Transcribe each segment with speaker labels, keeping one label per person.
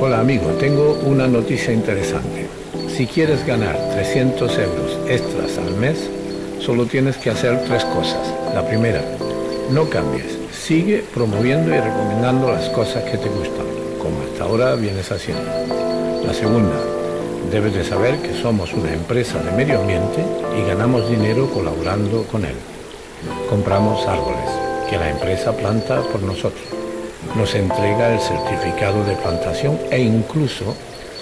Speaker 1: Hola amigo, tengo una noticia interesante. Si quieres ganar 300 euros extras al mes, solo tienes que hacer tres cosas. La primera, no cambies. Sigue promoviendo y recomendando las cosas que te gustan, como hasta ahora vienes haciendo. La segunda, debes de saber que somos una empresa de medio ambiente y ganamos dinero colaborando con él. Compramos árboles que la empresa planta por nosotros nos entrega el certificado de plantación e incluso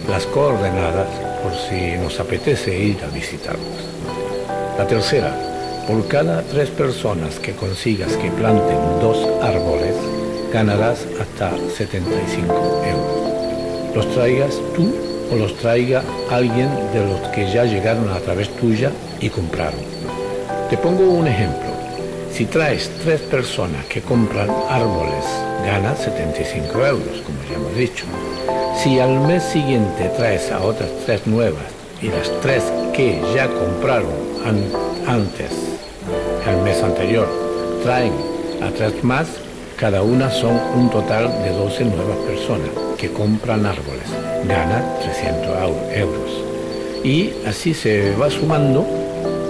Speaker 1: las coordenadas por si nos apetece ir a visitarlos. La tercera, por cada tres personas que consigas que planten dos árboles, ganarás hasta 75 euros. Los traigas tú o los traiga alguien de los que ya llegaron a través tuya y compraron. Te pongo un ejemplo. Si traes tres personas que compran árboles, ganas 75 euros, como ya hemos dicho. Si al mes siguiente traes a otras tres nuevas y las tres que ya compraron antes, el mes anterior, traen a tres más, cada una son un total de 12 nuevas personas que compran árboles. Gana 300 euros. Y así se va sumando,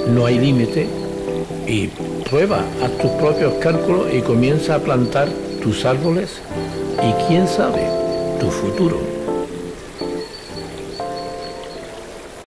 Speaker 1: no hay límite y prueba, haz tus propios cálculos y comienza a plantar tus árboles y quién sabe, tu futuro.